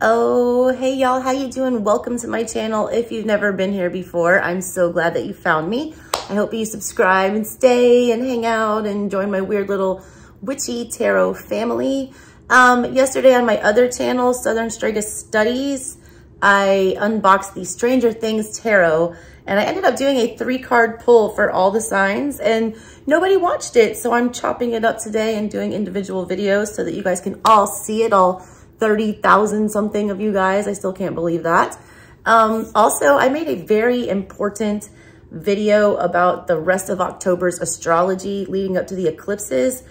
Oh, hey y'all, how you doing? Welcome to my channel. If you've never been here before, I'm so glad that you found me. I hope you subscribe and stay and hang out and join my weird little witchy tarot family. Um, yesterday on my other channel, Southern Strega Studies, I unboxed the Stranger Things Tarot and I ended up doing a three card pull for all the signs and nobody watched it. So I'm chopping it up today and doing individual videos so that you guys can all see it all 30,000 something of you guys. I still can't believe that. Um, also, I made a very important video about the rest of October's astrology leading up to the eclipses.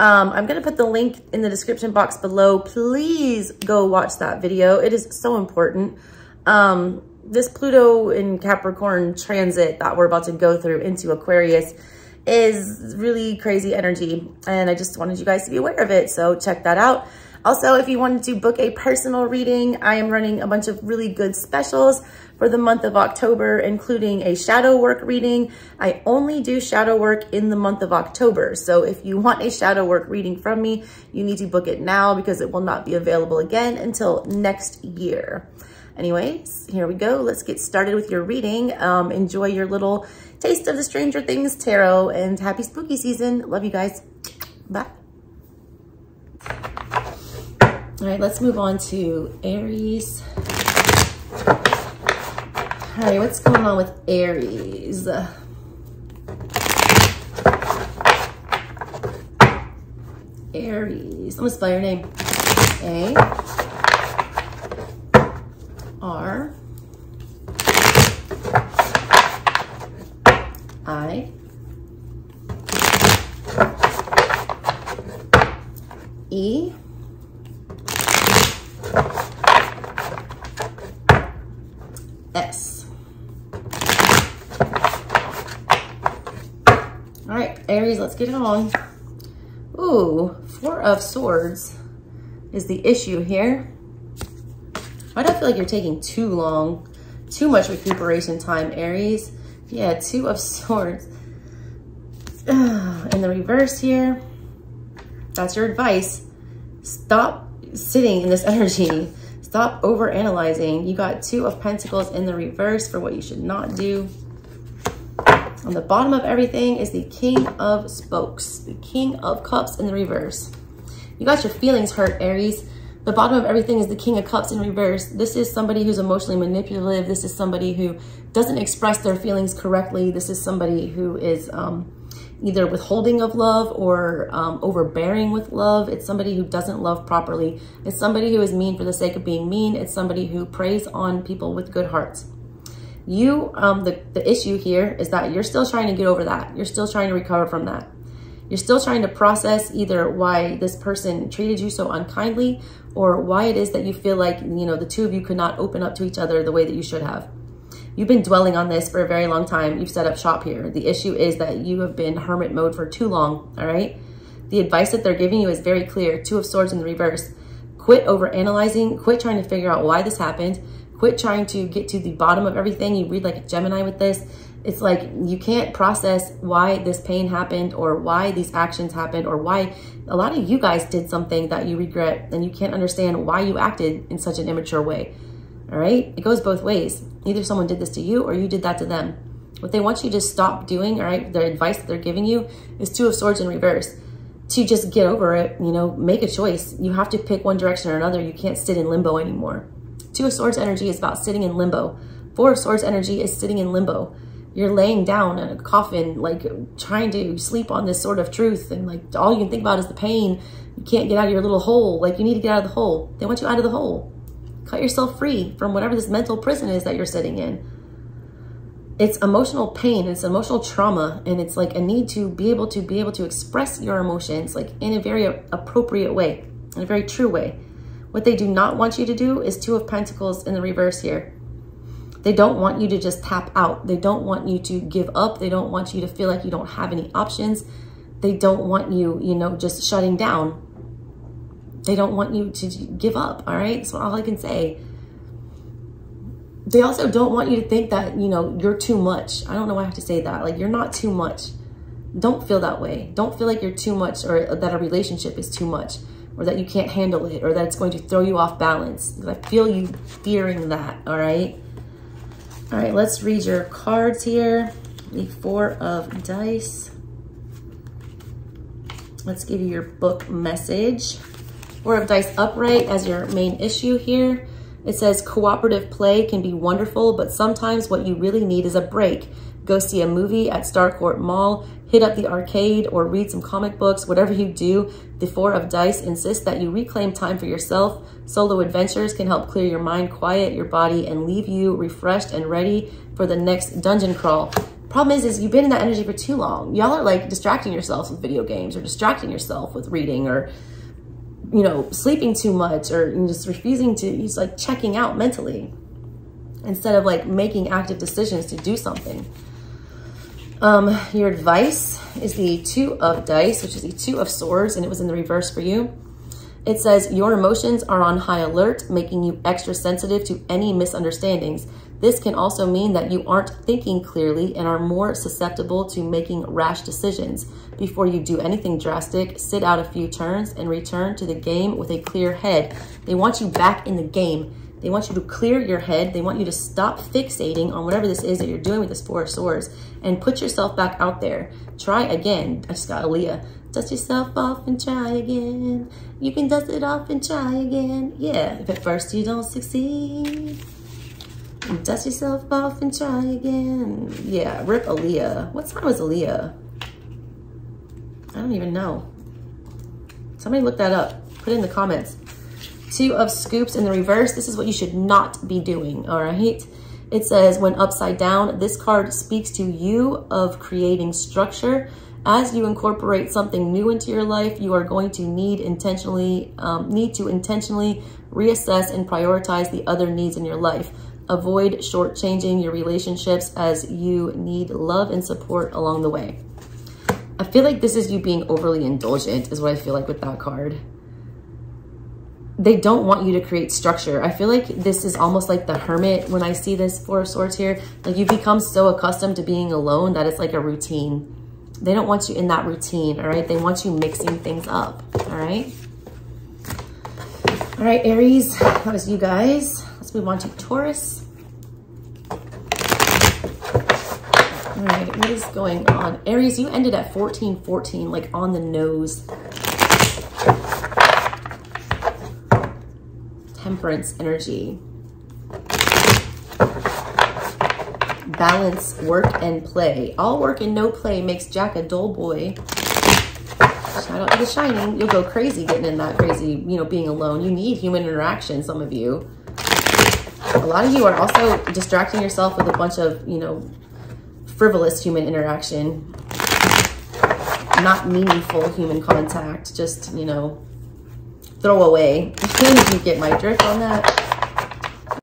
Um, I'm going to put the link in the description box below. Please go watch that video. It is so important. Um, this Pluto in Capricorn transit that we're about to go through into Aquarius is really crazy energy. And I just wanted you guys to be aware of it. So check that out. Also, if you wanted to book a personal reading, I am running a bunch of really good specials for the month of October, including a shadow work reading. I only do shadow work in the month of October. So if you want a shadow work reading from me, you need to book it now because it will not be available again until next year. Anyways, here we go. Let's get started with your reading. Um, enjoy your little taste of the Stranger Things tarot and happy spooky season. Love you guys. Bye. All right, let's move on to Aries. All right, what's going on with Aries? Aries. I'm gonna spell your name. A R I E S. All right, Aries, let's get it on. Ooh, Four of Swords is the issue here. Why do I feel like you're taking too long? Too much recuperation time, Aries. Yeah, Two of Swords. In the reverse here, that's your advice. Stop sitting in this energy. Stop over analyzing. You got two of pentacles in the reverse for what you should not do. On the bottom of everything is the king of spokes, the king of cups in the reverse. You got your feelings hurt, Aries. The bottom of everything is the king of cups in reverse. This is somebody who's emotionally manipulative. This is somebody who doesn't express their feelings correctly. This is somebody who is um, either withholding of love or um, overbearing with love. It's somebody who doesn't love properly. It's somebody who is mean for the sake of being mean. It's somebody who preys on people with good hearts. You, um, the, the issue here is that you're still trying to get over that. You're still trying to recover from that. You're still trying to process either why this person treated you so unkindly or why it is that you feel like, you know, the two of you could not open up to each other the way that you should have. You've been dwelling on this for a very long time. You've set up shop here. The issue is that you have been hermit mode for too long, all right? The advice that they're giving you is very clear. Two of swords in the reverse. Quit over analyzing. Quit trying to figure out why this happened. Quit trying to get to the bottom of everything. You read like a Gemini with this. It's like you can't process why this pain happened or why these actions happened or why a lot of you guys did something that you regret and you can't understand why you acted in such an immature way. All right. It goes both ways. Either someone did this to you or you did that to them. What they want you to stop doing, all right, the advice that they're giving you is two of swords in reverse. To just get over it, you know, make a choice. You have to pick one direction or another. You can't sit in limbo anymore. Two of swords energy is about sitting in limbo. Four of swords energy is sitting in limbo. You're laying down in a coffin, like trying to sleep on this sort of truth. And like all you can think about is the pain. You can't get out of your little hole. Like you need to get out of the hole. They want you out of the hole. Cut yourself free from whatever this mental prison is that you're sitting in. It's emotional pain, it's emotional trauma, and it's like a need to be able to be able to express your emotions like in a very appropriate way, in a very true way. What they do not want you to do is Two of Pentacles in the reverse here. They don't want you to just tap out. They don't want you to give up. They don't want you to feel like you don't have any options. They don't want you, you know, just shutting down they don't want you to give up, all right? So all I can say. They also don't want you to think that, you know, you're too much. I don't know why I have to say that. Like, you're not too much. Don't feel that way. Don't feel like you're too much or that a relationship is too much or that you can't handle it or that it's going to throw you off balance. I feel you fearing that, all right? All right, let's read your cards here. The four of dice. Let's give you your book message. Four of dice upright as your main issue here. It says cooperative play can be wonderful, but sometimes what you really need is a break. Go see a movie at Starcourt Mall, hit up the arcade, or read some comic books. Whatever you do, the Four of Dice insists that you reclaim time for yourself. Solo adventures can help clear your mind, quiet your body, and leave you refreshed and ready for the next dungeon crawl. Problem is, is you've been in that energy for too long. Y'all are like distracting yourselves with video games or distracting yourself with reading or you know, sleeping too much or just refusing to, he's like checking out mentally instead of like making active decisions to do something. Um, your advice is the two of dice, which is the two of swords, and it was in the reverse for you. It says, your emotions are on high alert, making you extra sensitive to any misunderstandings. This can also mean that you aren't thinking clearly and are more susceptible to making rash decisions. Before you do anything drastic, sit out a few turns and return to the game with a clear head. They want you back in the game. They want you to clear your head. They want you to stop fixating on whatever this is that you're doing with this Four of Swords and put yourself back out there. Try again. I just got Aaliyah. Dust yourself off and try again. You can dust it off and try again. Yeah, if at first you don't succeed, dust yourself off and try again. Yeah, rip Aaliyah. What time was Aaliyah? I don't even know. Somebody look that up. Put it in the comments. Two of scoops in the reverse. This is what you should not be doing, all right? It says, when upside down, this card speaks to you of creating structure. As you incorporate something new into your life, you are going to need intentionally um, need to intentionally reassess and prioritize the other needs in your life. Avoid shortchanging your relationships as you need love and support along the way. I feel like this is you being overly indulgent is what I feel like with that card. They don't want you to create structure. I feel like this is almost like the hermit when I see this Four of Swords here. Like you become so accustomed to being alone that it's like a routine. They don't want you in that routine, all right? They want you mixing things up, all right? All right, Aries, that was you guys. Let's move on to Taurus. All right, what is going on? Aries, you ended at 1414, like on the nose. Temperance energy. Balance work and play. All work and no play makes Jack a dull boy. Shout out to The Shining. You'll go crazy getting in that crazy, you know, being alone. You need human interaction, some of you. A lot of you are also distracting yourself with a bunch of, you know, frivolous human interaction, not meaningful human contact, just, you know, throw away. you get my drift on that.